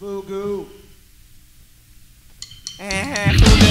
Fugu. Eh, Fugu.